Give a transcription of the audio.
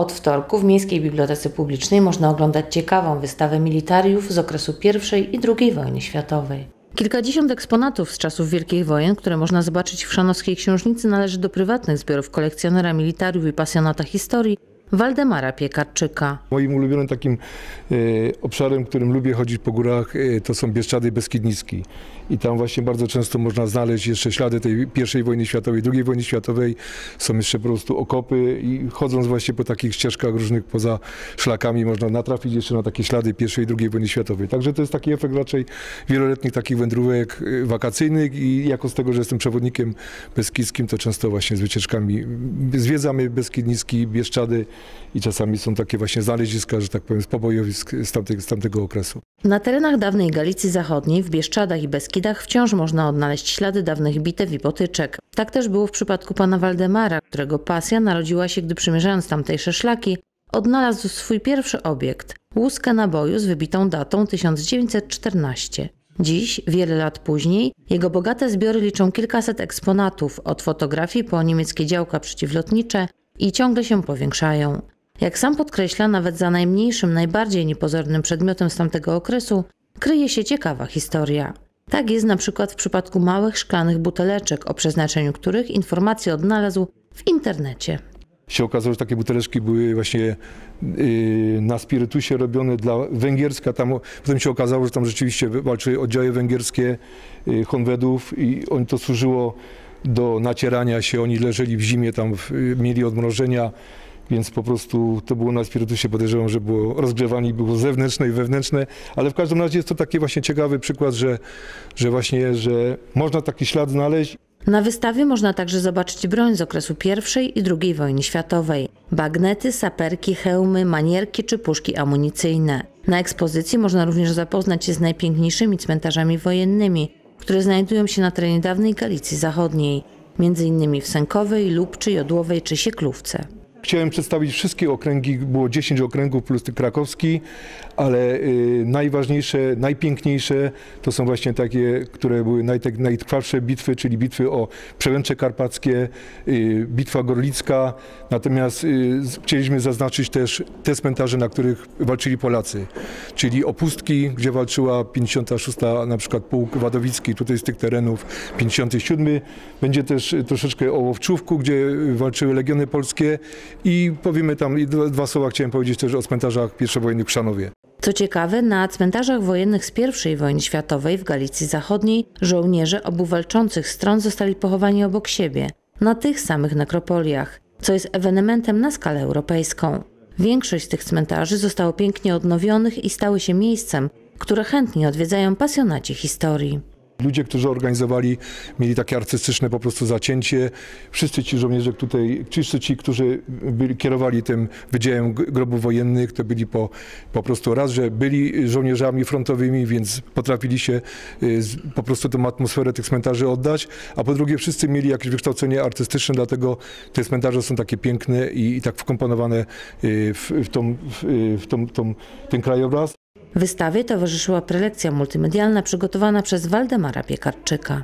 Od wtorku w Miejskiej Bibliotece Publicznej można oglądać ciekawą wystawę militariów z okresu I i II wojny światowej. Kilkadziesiąt eksponatów z czasów Wielkich Wojen, które można zobaczyć w Szanowskiej Książnicy, należy do prywatnych zbiorów kolekcjonera militariów i pasjonata historii Waldemara Piekarczyka. Moim ulubionym takim e, obszarem, którym lubię chodzić po górach, e, to są Bieszczady Beskidnicki. I tam właśnie bardzo często można znaleźć jeszcze ślady tej pierwszej wojny światowej, drugiej wojny światowej. Są jeszcze po prostu okopy i chodząc właśnie po takich ścieżkach różnych poza szlakami można natrafić jeszcze na takie ślady pierwszej i drugiej wojny światowej. Także to jest taki efekt raczej wieloletnich takich wędrówek e, wakacyjnych i jako z tego, że jestem przewodnikiem beskidzkim, to często właśnie z wycieczkami zwiedzamy Beskidnicki, Bieszczady i czasami są takie właśnie znaleziska, że tak powiem, z pobojowisk z, tamtego, z tamtego okresu. Na terenach dawnej Galicji Zachodniej, w Bieszczadach i Beskidach wciąż można odnaleźć ślady dawnych bitew i potyczek. Tak też było w przypadku pana Waldemara, którego pasja narodziła się, gdy przymierzając tamtejsze szlaki, odnalazł swój pierwszy obiekt – łuskę naboju z wybitą datą 1914. Dziś, wiele lat później, jego bogate zbiory liczą kilkaset eksponatów, od fotografii po niemieckie działka przeciwlotnicze i ciągle się powiększają. Jak sam podkreśla, nawet za najmniejszym, najbardziej niepozornym przedmiotem z tamtego okresu kryje się ciekawa historia. Tak jest na przykład w przypadku małych szklanych buteleczek, o przeznaczeniu których informacje odnalazł w internecie. Się okazało, że takie buteleczki były właśnie yy, na spirytusie robione dla węgierska. Tam, potem się okazało, że tam rzeczywiście walczyły oddziały węgierskie yy, Honwedów i on to służyło do nacierania się. Oni leżeli w zimie, tam mieli odmrożenia, więc po prostu to było na spirytusie, podejrzewam, że było rozgrzewanie, było zewnętrzne i wewnętrzne, ale w każdym razie jest to taki właśnie ciekawy przykład, że, że właśnie, że można taki ślad znaleźć. Na wystawie można także zobaczyć broń z okresu I i II wojny światowej. Bagnety, saperki, hełmy, manierki czy puszki amunicyjne. Na ekspozycji można również zapoznać się z najpiękniejszymi cmentarzami wojennymi, które znajdują się na terenie dawnej Galicji Zachodniej, m.in. w Sękowej, Lubczy, Jodłowej czy Sieklówce. Chciałem przedstawić wszystkie okręgi, było 10 okręgów plus krakowski, ale y, najważniejsze, najpiękniejsze to są właśnie takie, które były naj, najtrwalsze bitwy, czyli bitwy o Przełęcze Karpackie, y, bitwa Gorlicka. Natomiast y, chcieliśmy zaznaczyć też te cmentarze, na których walczyli Polacy, czyli Opustki, gdzie walczyła 56. na przykład pułk Wadowicki, tutaj z tych terenów 57. Będzie też troszeczkę o Łowczówku, gdzie walczyły Legiony Polskie i powiemy tam, dwa słowa chciałem powiedzieć też o cmentarzach pierwszowojennych w Chrzanowie. Co ciekawe, na cmentarzach wojennych z I wojny światowej w Galicji Zachodniej żołnierze obu walczących stron zostali pochowani obok siebie, na tych samych nekropoliach, co jest ewenementem na skalę europejską. Większość z tych cmentarzy zostało pięknie odnowionych i stały się miejscem, które chętnie odwiedzają pasjonaci historii. Ludzie, którzy organizowali, mieli takie artystyczne po prostu zacięcie. Wszyscy ci żołnierze tutaj, wszyscy ci, którzy byli, kierowali tym Wydziałem Grobów Wojennych, to byli po, po prostu raz, że byli żołnierzami frontowymi, więc potrafili się y, po prostu tę atmosferę tych cmentarzy oddać, a po drugie wszyscy mieli jakieś wykształcenie artystyczne, dlatego te cmentarze są takie piękne i, i tak wkomponowane y, w, w, tą, w, y, w tą, tą, ten krajobraz. Wystawie towarzyszyła prelekcja multimedialna przygotowana przez Waldemara Piekarczyka.